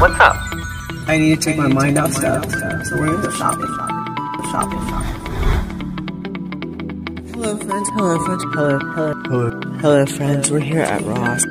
What's up? I need to take my mind off stuff, so we're gonna go shopping, shopping, shopping, shopping. Hello, friends. Hello, friends. Hello, hello, hello, hello, friends. We're here at Ross.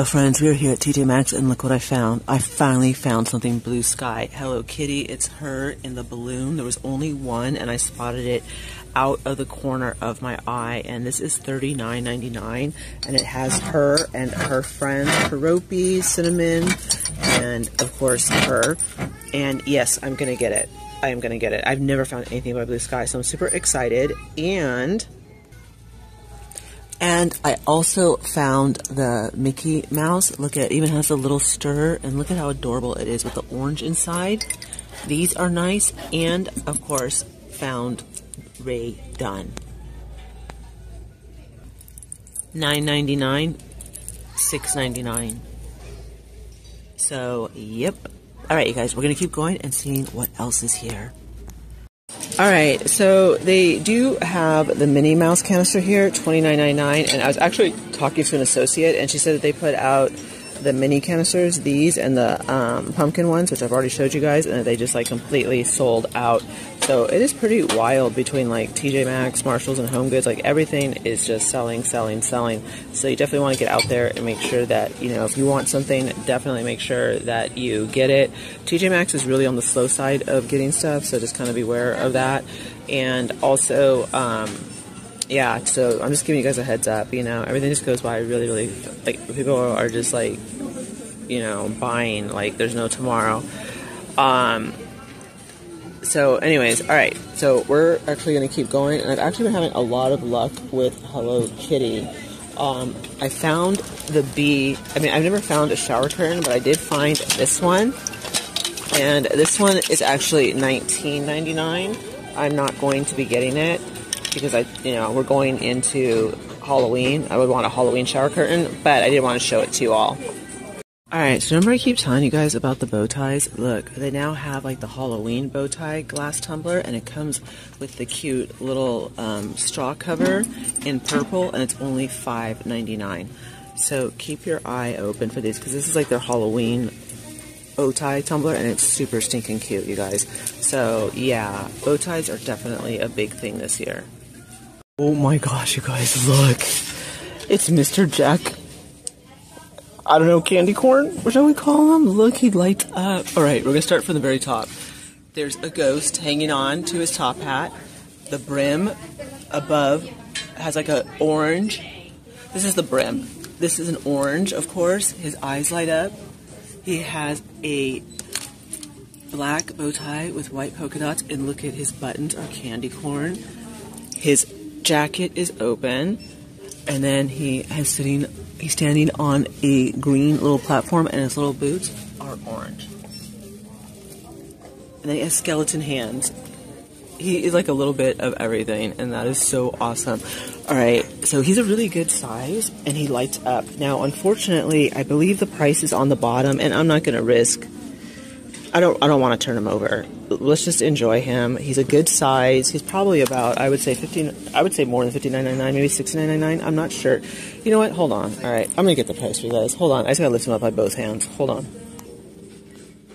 Hello, friends. We're here at TJ Maxx, and look what I found. I finally found something blue sky. Hello Kitty. It's her in the balloon. There was only one, and I spotted it out of the corner of my eye. And this is $39.99, and it has her and her friends, Keroppi, Cinnamon, and of course her. And yes, I'm gonna get it. I am gonna get it. I've never found anything by Blue Sky, so I'm super excited. And and I also found the Mickey Mouse. Look at, it even has a little stir, and look at how adorable it is with the orange inside. These are nice, and of course, found Rae Dunn. Nine ninety nine, six ninety nine. So, yep. All right, you guys, we're gonna keep going and seeing what else is here. All right, so they do have the Minnie Mouse canister here, twenty nine ninety nine, and I was actually talking to an associate, and she said that they put out the mini canisters, these and the um, pumpkin ones, which I've already showed you guys, and they just like completely sold out. So it is pretty wild between like TJ Maxx, Marshalls, and Home Goods. Like everything is just selling, selling, selling. So you definitely want to get out there and make sure that you know if you want something, definitely make sure that you get it. TJ Maxx is really on the slow side of getting stuff, so just kind of beware of that. And also, um, yeah, so I'm just giving you guys a heads up. You know, everything just goes by really, really. Like people are just like, you know, buying like there's no tomorrow. Um. So, anyways, all right. So we're actually going to keep going, and I've actually been having a lot of luck with Hello Kitty. Um, I found the bee. I mean, I've never found a shower curtain, but I did find this one, and this one is actually 19.99. I'm not going to be getting it because I, you know, we're going into Halloween. I would want a Halloween shower curtain, but I didn't want to show it to you all. Alright, so remember I keep telling you guys about the bow ties? Look, they now have like the Halloween bow tie glass tumbler, and it comes with the cute little um, straw cover in purple, and it's only $5.99. So keep your eye open for these, because this is like their Halloween bow tie tumbler, and it's super stinking cute, you guys. So yeah, bow ties are definitely a big thing this year. Oh my gosh, you guys, look. It's Mr. Jack. I don't know, candy corn? What shall we call him? Look, he lights up. Alright, we're gonna start from the very top. There's a ghost hanging on to his top hat. The brim above has like a orange. This is the brim. This is an orange, of course. His eyes light up. He has a black bow tie with white polka dots, and look at his buttons are candy corn. His jacket is open, and then he is sitting. He's standing on a green little platform, and his little boots are orange. And then he has skeleton hands. He is like a little bit of everything, and that is so awesome. All right, so he's a really good size, and he lights up. Now, unfortunately, I believe the price is on the bottom, and I'm not going to risk. I don't. I don't want to turn him over. Let's just enjoy him. He's a good size. He's probably about. I would say fifteen. I would say more than fifty nine ninety nine. Maybe sixty nine ninety nine. I'm not sure. You know what? Hold on. All right. I'm gonna get the price for you guys. Hold on. I just gotta lift him up by both hands. Hold on.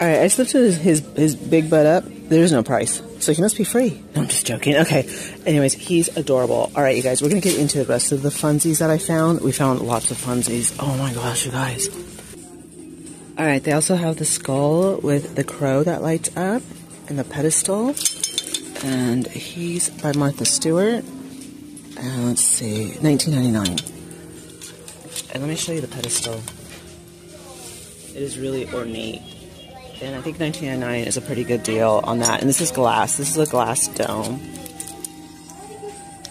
All right. I just lifted his, his his big butt up. There's no price, so he must be free. No, I'm just joking. Okay. Anyways, he's adorable. All right, you guys. We're gonna get into the rest of the funsies that I found. We found lots of funsies. Oh my gosh, you guys. All right, they also have the skull with the crow that lights up and the pedestal. And he's by Martha Stewart. And let's see, 1999. And let me show you the pedestal. It is really ornate. And I think 1999 is a pretty good deal on that. And this is glass. This is a glass dome.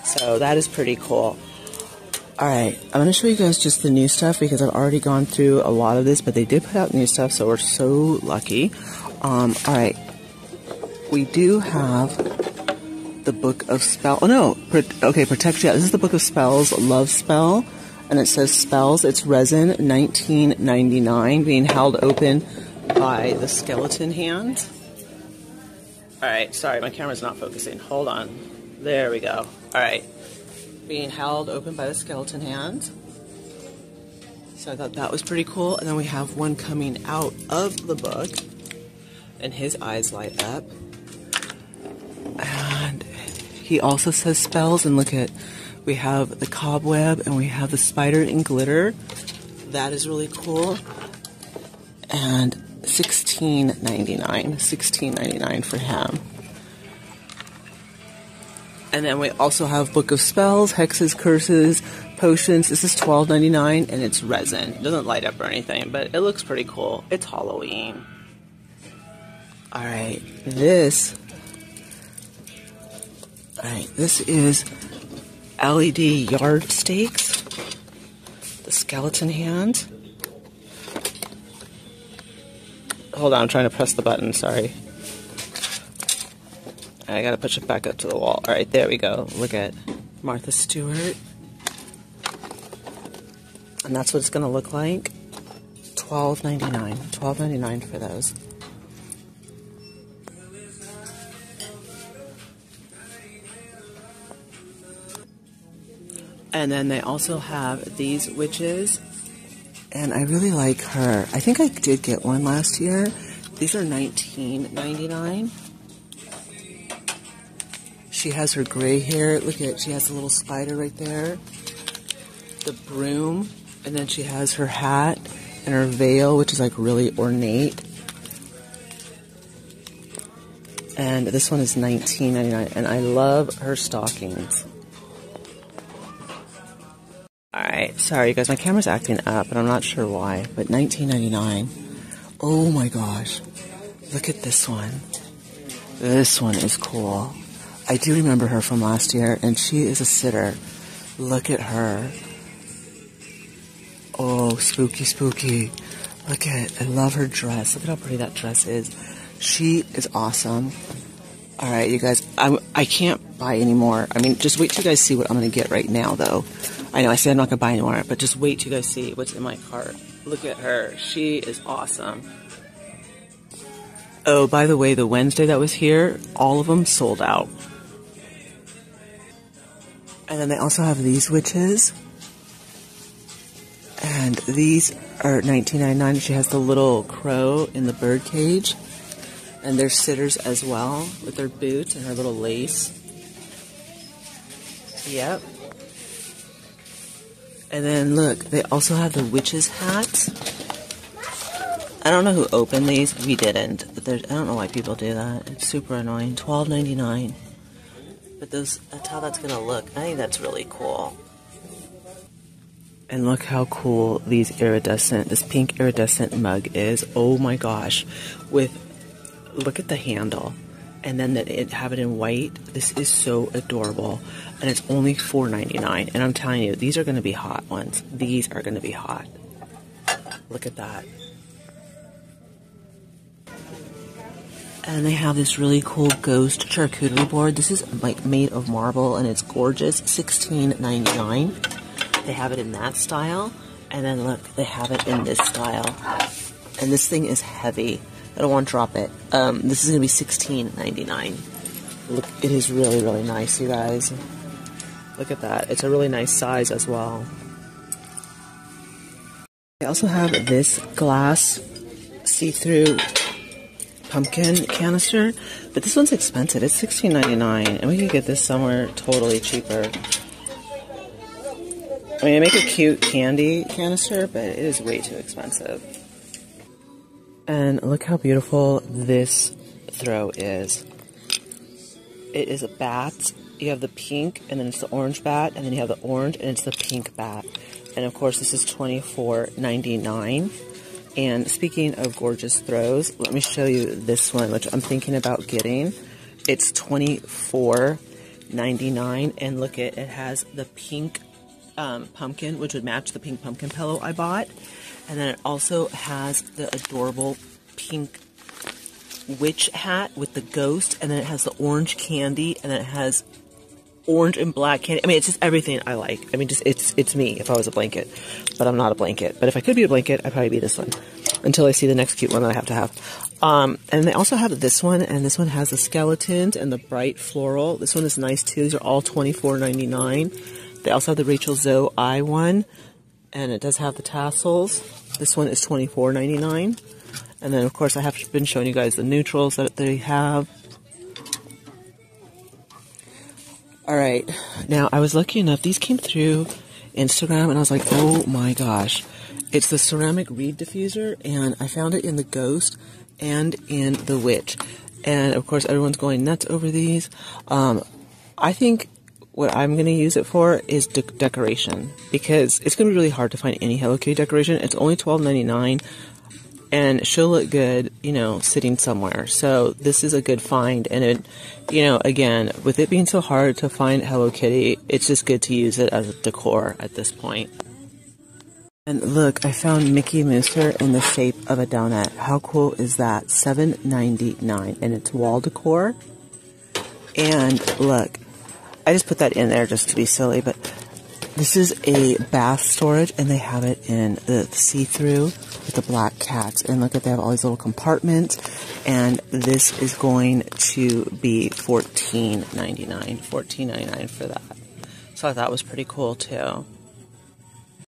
So that is pretty cool. Alright, I'm going to show you guys just the new stuff because I've already gone through a lot of this, but they did put out new stuff, so we're so lucky. Um, alright, we do have the Book of Spell. Oh no, okay, Protection. Yeah, this is the Book of Spells, Love Spell, and it says spells. It's resin, 1999, being held open by the skeleton hand. All right, sorry, my camera's not focusing. Hold on. There we go. All right, being held open by the skeleton hand. So I thought that was pretty cool. And then we have one coming out of the book, and his eyes light up. He also says spells, and look at, we have the cobweb and we have the spider in glitter. That is really cool. And 16.99, 16.99 for him. And then we also have Book of Spells, Hexes, Curses, Potions. This is $12.99 and it's resin. It doesn't light up or anything, but it looks pretty cool. It's Halloween. Alright, this. Alright, this is LED yard stakes. The skeleton hand. Hold on, I'm trying to press the button, sorry. I gotta push it back up to the wall. Alright, there we go. Look at Martha Stewart. And that's what it's gonna look like. $12.99. $12.99 for those. And then they also have these witches. And I really like her. I think I did get one last year. These are $19.99. She has her gray hair. Look at she has a little spider right there. The broom. And then she has her hat and her veil, which is like really ornate. And this one is $19.99. And I love her stockings. Sorry you guys, my camera's acting up and I'm not sure why, but 19.99. Oh my gosh. Look at this one. This one is cool. I do remember her from last year and she is a sitter. Look at her. Oh, spooky, spooky. Look at I love her dress. Look at how pretty that dress is. She is awesome. All right, you guys. I'm, I can't buy anymore. I mean, just wait till you guys see what I'm going to get right now, though. I know I said I'm not going to buy anymore, but just wait till you guys see what's in my cart. Look at her. She is awesome. Oh, by the way, the Wednesday that was here, all of them sold out. And then they also have these witches. And these are $19.99. She has the little crow in the bird cage. And they're sitters as well with their boots and her little lace. Yep. And then look, they also have the witch's hats. I don't know who opened these. We didn't. But I don't know why people do that. It's super annoying. Twelve ninety nine. But those that's how that's gonna look. I think that's really cool. And look how cool these iridescent, this pink iridescent mug is. Oh my gosh. With, look at the handle. And then that it have it in white. This is so adorable. And it's only $4.99. And I'm telling you, these are going to be hot ones. These are going to be hot. Look at that. And they have this really cool ghost charcuterie board. This is like made of marble and it's gorgeous. $16.99. They have it in that style. And then look, they have it in this style. And this thing is heavy. I don't want to drop it. Um, this is going to be $16.99. Look, it is really, really nice, you guys. Look at that. It's a really nice size as well. They also have this glass see-through pumpkin canister, but this one's expensive. It's $16.99, and we could get this somewhere totally cheaper. I mean, I make a cute candy canister, but it is way too expensive. And look how beautiful this throw is. It is a bat. You have the pink, and then it's the orange bat, and then you have the orange, and it's the pink bat. And of course, this is $24.99. And speaking of gorgeous throws, let me show you this one, which I'm thinking about getting. It's $24.99, and look at it has the pink um, pumpkin, which would match the pink pumpkin pillow I bought. And then it also has the adorable pink witch hat with the ghost, and then it has the orange candy, and then it has orange and black candy. I mean, it's just everything I like. I mean, just it's it's me if I was a blanket, but I'm not a blanket. But if I could be a blanket, I'd probably be this one until I see the next cute one that I have to have. Um, and they also have this one, and this one has the skeletons and the bright floral. This one is nice too. These are all $24.99. They also have the Rachel Zoe eye one, and it does have the tassels. This one is $24.99. And then, of course, I have been showing you guys the neutrals that they have. All right. Now, I was lucky enough, these came through Instagram, and I was like, oh my gosh. It's the ceramic reed diffuser, and I found it in the Ghost and in the Witch. And of course, everyone's going nuts over these. Um, I think what I'm going to use it for is de- decoration because it's going to be really hard to find any Hello Kitty decoration. It's only $12.99 and she'll look good, you know, sitting somewhere. So this is a good find. And it, you know, again, with it being so hard to find Hello Kitty, it's just good to use it as a decor at this point. And look, I found Mickey Mooser in the shape of a donut. How cool is that? Seven ninety nine, and it's wall decor. And look, I just put that in there just to be silly, but this is a bath storage, and they have it in the see-through with the black cats. And look at they have all these little compartments, and this is going to be fourteen ninety nine. Fourteen ninety nine for that. So I thought it was pretty cool too.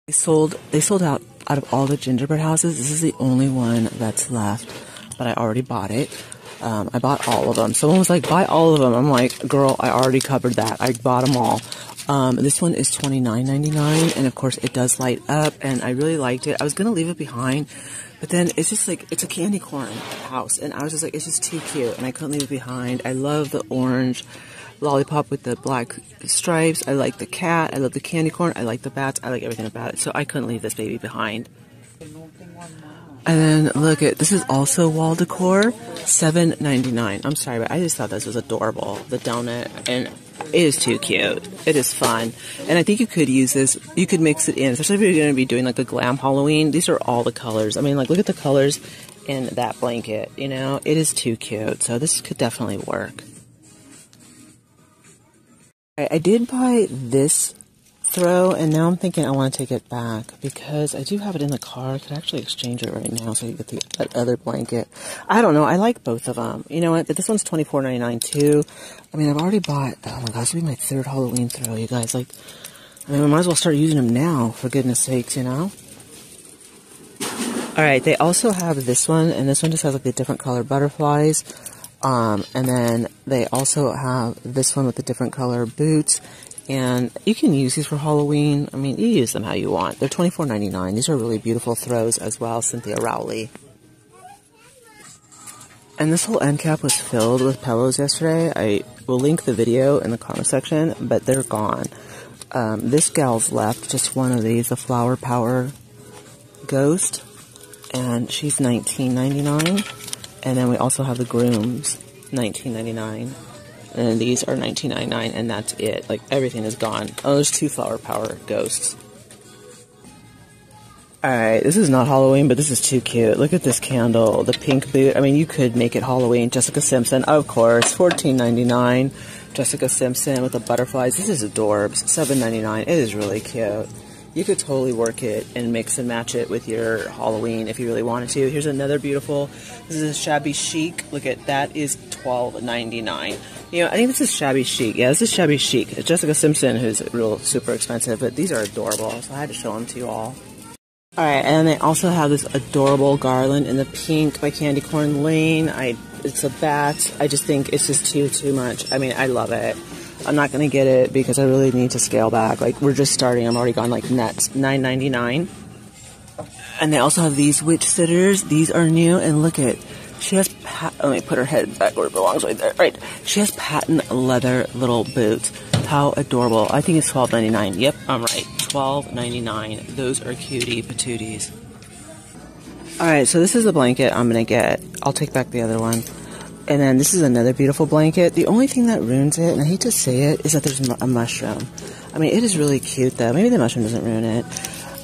They sold they sold out out of all the gingerbread houses. This is the only one that's left, but I already bought it. Um, I bought all of them. Someone was like, "Buy all of them." I'm like, "Girl, I already covered that. I bought them all." Um, this one is $29.99 and of course it does light up, and I really liked it. I was gonna leave it behind, but then it's just like it's a candy corn house, and I was just like, it's just too cute, and I couldn't leave it behind. I love the orange lollipop with the black stripes. I like the cat. I love the candy corn. I like the bats. I like everything about it. So I couldn't leave this baby behind. And then look at this is also wall decor, seven ninety nine. I'm sorry, but I just thought this was adorable. The donut and it is too cute. It is fun, and I think you could use this. You could mix it in, especially if you're going to be doing like a glam Halloween. These are all the colors. I mean, like look at the colors in that blanket. You know, it is too cute. So this could definitely work. I did buy this throw, and now I'm thinking I want to take it back because I do have it in the car. I could actually exchange it right now so you get the that other blanket. I don't know. I like both of them. You know what? But this one's twenty four ninety nine too. I mean, I've already bought. Oh my gosh, this will be my third Halloween throw, you guys. Like, I mean, we might as well start using them now, for goodness sakes, you know. All right, they also have this one, and this one just has like the different color butterflies. Um, and then they also have this one with the different color boots. And you can use these for Halloween. I mean, you use them how you want. They're $24.99. These are really beautiful throws as well, Cynthia Rowley. And this whole end cap was filled with pillows yesterday. I will link the video in the comment section, but they're gone. Um, this gal's left just one of these, a Flower Power Ghost, and she's $19.99. And then we also have the grooms, 19.99, and these are 19.99, and that's it. Like everything is gone. Oh, there's two flower power ghosts. All right, this is not Halloween, but this is too cute. Look at this candle, the pink boot. I mean, you could make it Halloween. Jessica Simpson, of course, 14.99. Jessica Simpson with the butterflies. This is adorbs, 7.99. It is really cute you could totally work it and mix and match it with your Halloween if you really wanted to. Here's another beautiful. This is a shabby chic. Look at that is twelve ninety nine. You know, I think this is shabby chic. Yeah, this is shabby chic. It's Jessica Simpson, who's real super expensive, but these are adorable. So I had to show them to you all. All right, and they also have this adorable garland in the pink by Candy Corn Lane. I it's a bat. I just think it's just too too much. I mean, I love it. I'm not gonna get it because I really need to scale back. Like we're just starting. I'm already gone like nuts. Nine ninety nine. And they also have these witch sitters. These are new. And look at, she has. Pat- Let me put her head back where it belongs. Right there. Right. She has patent leather little boots. How adorable. I think it's twelve ninety nine. Yep, I'm right. Twelve ninety nine. Those are cutie patooties. All right. So this is the blanket I'm gonna get. I'll take back the other one. And then this is another beautiful blanket. The only thing that ruins it, and I hate to say it, is that there's a mushroom. I mean, it is really cute though. Maybe the mushroom doesn't ruin it.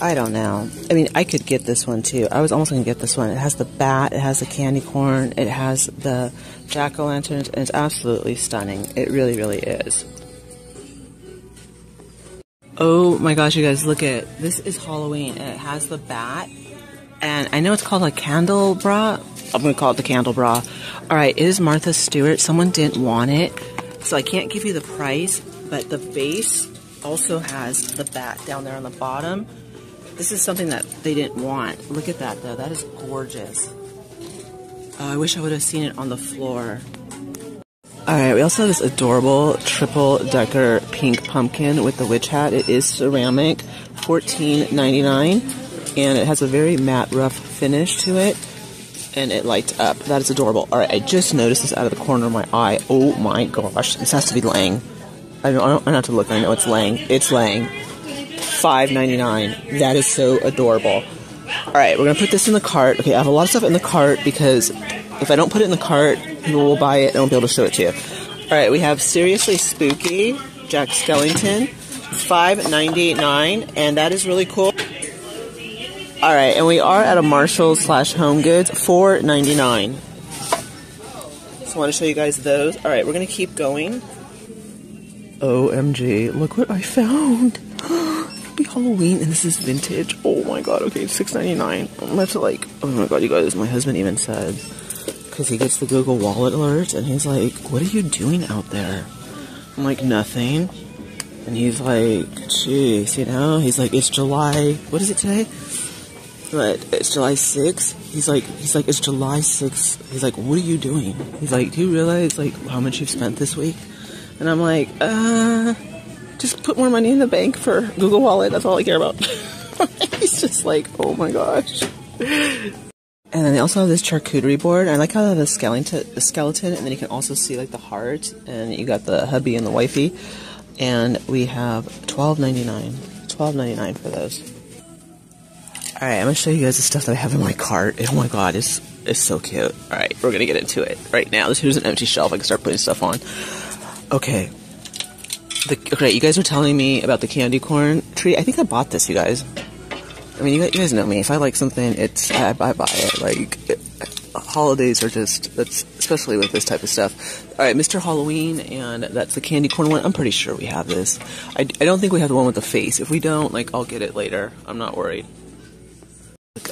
I don't know. I mean, I could get this one too. I was almost going to get this one. It has the bat, it has the candy corn, it has the jack o' lanterns, and it's absolutely stunning. It really, really is. Oh my gosh, you guys, look at this is Halloween and it has the bat. And I know it's called a candle bra. I'm gonna call it the candle bra. Alright, it is Martha Stewart. Someone didn't want it. So I can't give you the price, but the base also has the bat down there on the bottom. This is something that they didn't want. Look at that though, that is gorgeous. Oh, I wish I would have seen it on the floor. Alright, we also have this adorable triple decker pink pumpkin with the witch hat. It is ceramic, $14.99, and it has a very matte rough finish to it, and it lights up. That is adorable. Alright, I just noticed this out of the corner of my eye. Oh my gosh, this has to be Lang. I don't, I don't, I don't have to look, I know it's Lang. It's Lang. $5.99. That is so adorable. Alright, we're gonna put this in the cart. Okay, I have a lot of stuff in the cart because if I don't put it in the cart, people will buy it and I won't be able to show it to you. Alright, we have Seriously Spooky, Jack Skellington, five ninety nine, and that is really cool. Alright, and we are at a Marshall slash Home Goods, four ninety nine. So I want to show you guys those. Alright, we're gonna keep going. OMG, look what I found! Happy Halloween, and this is vintage. Oh my god, okay, six ninety nine. I'm about to like, oh my god, you guys, my husband even said because he gets the Google Wallet alert and he's like, What are you doing out there? I'm like, Nothing. And he's like, Jeez, you know? He's like, It's July, what is it today? But it's July 6th. He's like, he's like, it's July 6th. He's like, what are you doing? He's like, do you realize like how much you've spent this week? And I'm like, uh, just put more money in the bank for Google Wallet. That's all I care about. he's just like, oh my gosh. And then they also have this charcuterie board. I like how they have the skeleton, the skeleton, and then you can also see like the heart, and you got the hubby and the wifey. And we have twelve ninety nine, twelve ninety nine for those. All right, I'm gonna show you guys the stuff that I have in my cart. Oh my god, it's it's so cute. All right, we're gonna get into it right now. This here's an empty shelf. I can start putting stuff on. Okay. The, okay, you guys were telling me about the candy corn tree. I think I bought this, you guys. I mean, you guys, know me. If I like something, it's I, I buy it. Like it, holidays are just that's especially with this type of stuff. All right, Mr. Halloween, and that's the candy corn one. I'm pretty sure we have this. I, I don't think we have the one with the face. If we don't, like, I'll get it later. I'm not worried.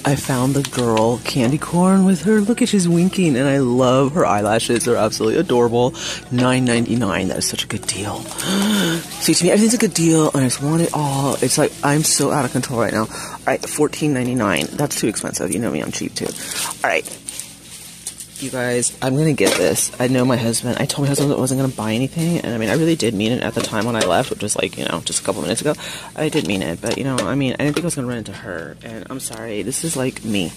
I found the girl candy corn with her. Look at she's winking, and I love her eyelashes. They're absolutely adorable. $9.99. That is such a good deal. See, to me, everything's a good deal, and I just want it all. It's like I'm so out of control right now. All right, $14.99. That's too expensive. You know me, I'm cheap too. All right, you guys, I'm gonna get this. I know my husband. I told my husband I wasn't gonna buy anything, and I mean, I really did mean it at the time when I left, which was like, you know, just a couple minutes ago. I did mean it, but you know, I mean, I didn't think I was gonna run into her, and I'm sorry. This is like me.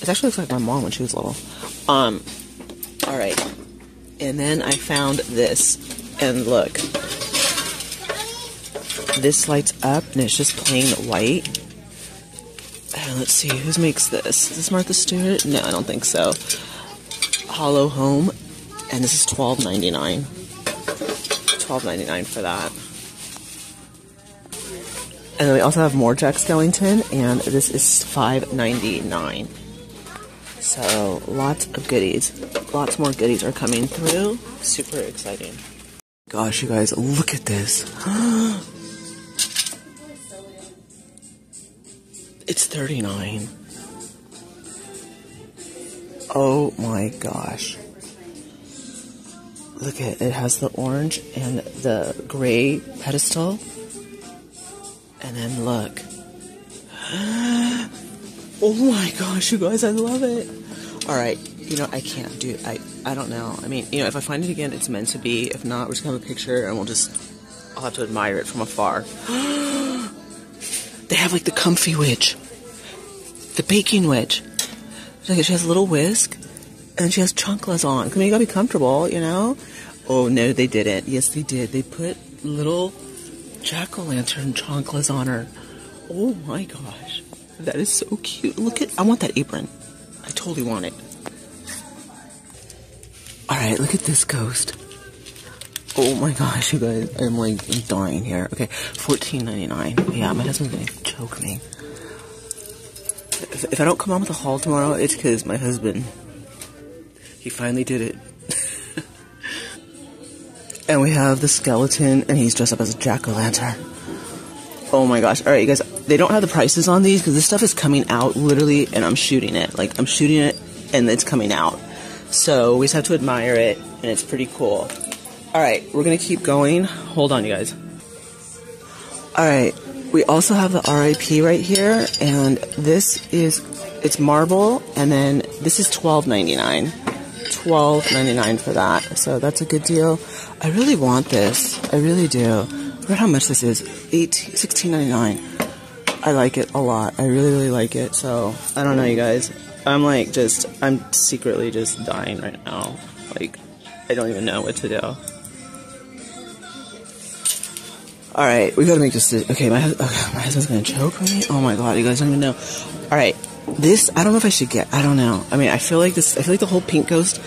It actually looks like my mom when she was little. Um, all right, and then I found this, and look, this lights up, and it's just plain white. Let's see, who makes this? Is this Martha Stewart? No, I don't think so. Hollow Home, and this is twelve ninety nine. Twelve ninety nine for that. And then we also have more Jack Skellington, and this is five ninety nine. So lots of goodies. Lots more goodies are coming through. Super exciting. Gosh, you guys, look at this. it's thirty nine. Oh my gosh. Look at it. It has the orange and the gray pedestal. And then look. Oh my gosh, you guys, I love it. Alright, you know, I can't do I I don't know. I mean, you know, if I find it again, it's meant to be. If not, we're just gonna have a picture and we'll just I'll have to admire it from afar. they have like the comfy wedge. The baking wedge. She has a little whisk, and she has chanclas on. I mean, you gotta be comfortable, you know. Oh no, they didn't. Yes, they did. They put little jack o' lantern chanclas on her. Oh my gosh, that is so cute. Look at, I want that apron. I totally want it. All right, look at this ghost. Oh my gosh, you guys, I'm like dying here. Okay, fourteen ninety nine. Yeah, my husband's gonna choke me. If, if I don't come on with a haul tomorrow, it's because my husband, he finally did it. and we have the skeleton, and he's dressed up as a jack-o'-lantern. Oh my gosh. Alright, you guys, they don't have the prices on these because this stuff is coming out literally, and I'm shooting it. Like, I'm shooting it, and it's coming out. So, we just have to admire it, and it's pretty cool. Alright, we're gonna keep going. Hold on, you guys. Alright, we also have the RIP right here, and this is, it's marble, and then this is $12.99. $12.99 for that, so that's a good deal. I really want this. I really do. Look at how much this is. $18, $16.99. I like it a lot. I really, really like it, so I don't know, you guys. I'm like just, I'm secretly just dying right now. Like, I don't even know what to do. All right, we gotta make this. Okay, my okay, my husband's gonna choke me. Oh my god, you guys don't even know. All right, this I don't know if I should get. I don't know. I mean, I feel like this. I feel like the whole pink ghost.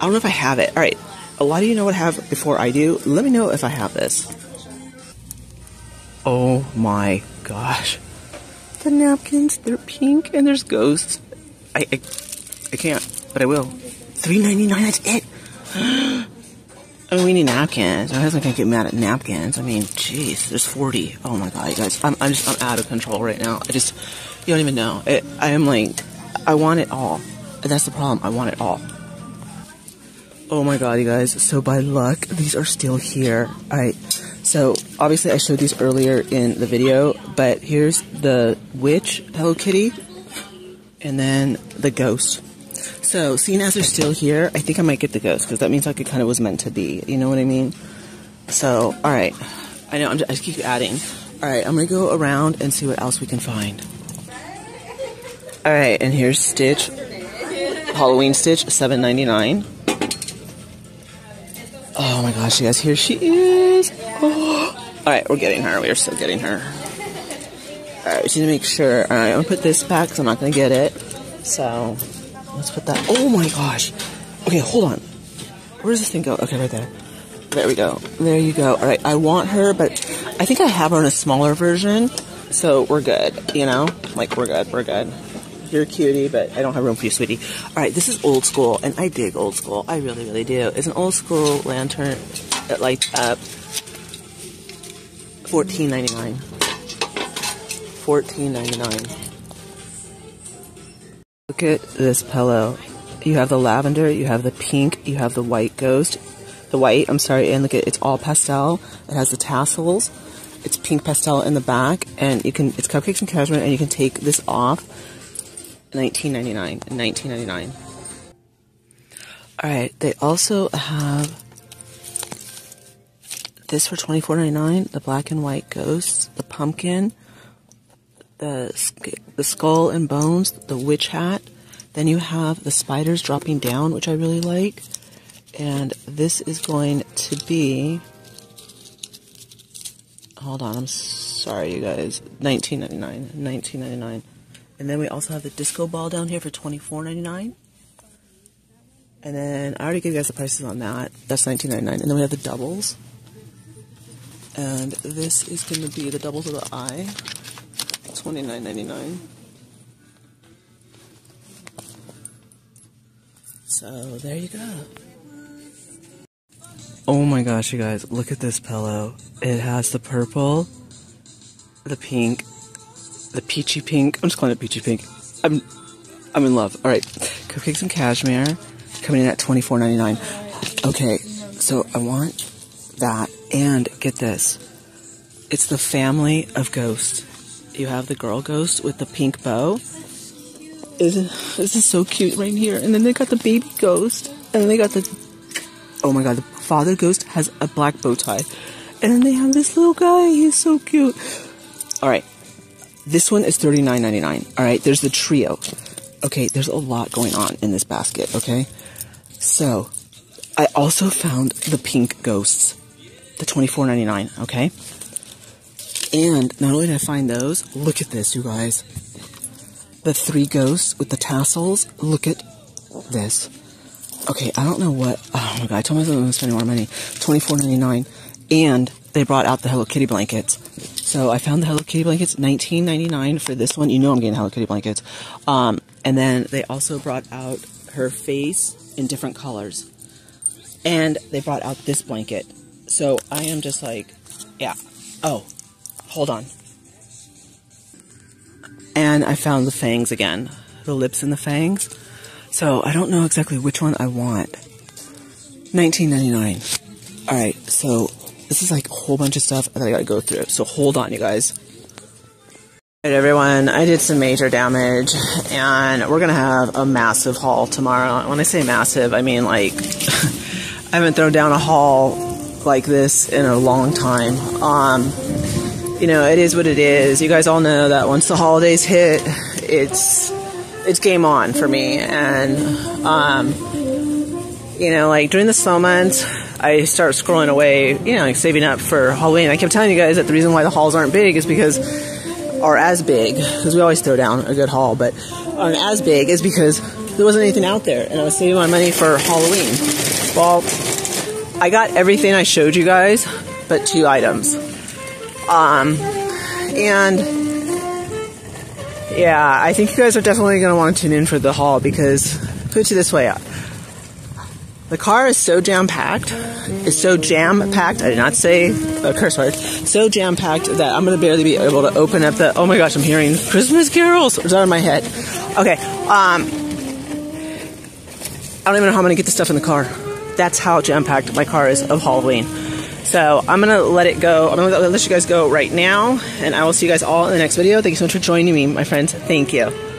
I don't know if I have it. All right, a lot of you know what I have before I do. Let me know if I have this. Oh my gosh, the napkins. They're pink and there's ghosts. I I, I can't, but I will. Three ninety nine. That's it. I mean, we need napkins. My husband can't get mad at napkins. I mean, jeez, there's 40. Oh my god, you guys. I'm, I'm just, I'm out of control right now. I just, you don't even know. It, I am like, I want it all. That's the problem. I want it all. Oh my god, you guys. So by luck, these are still here. Alright. So, obviously I showed these earlier in the video, but here's the witch Hello Kitty, and then the ghost. So, seeing as they're still here, I think I might get the ghost because that means like it kind of was meant to be. You know what I mean? So, all right. I know I'm just, I just keep adding. All right, I'm gonna go around and see what else we can find. All right, and here's Stitch, Halloween Stitch, seven ninety nine. Oh my gosh, you guys, here she is. Oh. All right, we're getting her. We are still getting her. All right, we just need to make sure. All right, I'm gonna put this back because I'm not gonna get it. So let's put that. Oh my gosh. Okay, hold on. Where does this thing go? Okay, right there. There we go. There you go. All right, I want her, but I think I have her in a smaller version, so we're good. You know, like we're good. We're good. You're cutie, but I don't have room for you, sweetie. All right, this is old school, and I dig old school. I really, really do. It's an old school lantern that lights up. Fourteen ninety nine. Fourteen ninety nine. Look at this pillow. You have the lavender, you have the pink, you have the white ghost. The white, I'm sorry, and look at it's all pastel. It has the tassels. It's pink pastel in the back, and you can it's cupcakes and cashmere, and you can take this off. 19.99 and 19.99. All right, they also have this for 24.99. The black and white ghosts, the pumpkin, the the skull and bones, the witch hat. Then you have the spiders dropping down, which I really like. And this is going to be. Hold on, I'm sorry, you guys. 19.99. 19.99. And then we also have the disco ball down here for $24.99. And then I already gave you guys the prices on that. That's $19.99. And then we have the doubles. And this is going to be the doubles of the eye. $29.99. So there you go. Oh my gosh, you guys, look at this pillow. It has the purple, the pink, the peachy pink. I'm just calling it peachy pink. I'm I'm in love. All right, cupcakes and cashmere coming in at $24.99. Okay, so I want that, and get this. It's the family of ghosts. You have the girl ghost with the pink bow. Isn't this is so cute right here? And then they got the baby ghost, and then they got the oh my god, the father ghost has a black bow tie, and then they have this little guy. He's so cute. All right, this one is thirty nine ninety nine. All right, there's the trio. Okay, there's a lot going on in this basket. Okay, so I also found the pink ghosts, the twenty four ninety nine. Okay. And not only did I find those, look at this, you guys. The three ghosts with the tassels. Look at this. Okay, I don't know what. Oh my god! I told myself I was spending more money. Twenty four ninety nine, and they brought out the Hello Kitty blankets. So I found the Hello Kitty blankets, nineteen ninety nine for this one. You know I'm getting Hello Kitty blankets. Um, and then they also brought out her face in different colors, and they brought out this blanket. So I am just like, yeah. Oh, hold on. And I found the fangs again, the lips and the fangs. So I don't know exactly which one I want. 19.99. All right, so this is like a whole bunch of stuff that I gotta go through. So hold on, you guys. All right, everyone, I did some major damage, and we're gonna have a massive haul tomorrow. When I say massive, I mean like I haven't thrown down a haul like this in a long time. Um, you know, it is what it is. You guys all know that once the holidays hit, it's it's game on for me, and um, you know, like during the snow months, I start scrolling away, you know, like saving up for Halloween. I kept telling you guys that the reason why the hauls aren't big is because, or as big, because we always throw down a good haul, but aren't as big is because there wasn't anything out there, and I was saving my money for Halloween. Well, I got everything I showed you guys, but two items. Um, and yeah, I think you guys are definitely going to want to tune in for the haul because, put it this way, out. the car is so jam packed. It's so jam packed. I did not say a curse word. So jam packed that I'm going to barely be able to open up the. Oh my gosh, I'm hearing Christmas carols. It's out of my head. Okay. Um, I don't even know how I'm going to get the stuff in the car. That's how jam packed my car is of Halloween. So I'm gonna let it go. I'm gonna let you guys go right now, and I will see you guys all in the next video. Thank you so much for joining me, my friends. Thank you.